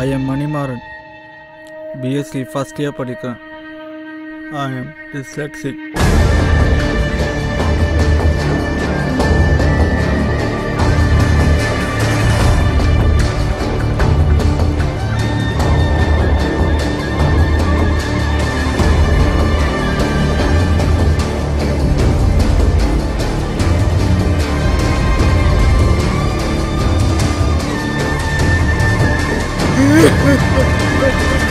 I am Manimaran. BSc first year படிக்கிறேன் I am dyslexic. Ha ha ha ha ha!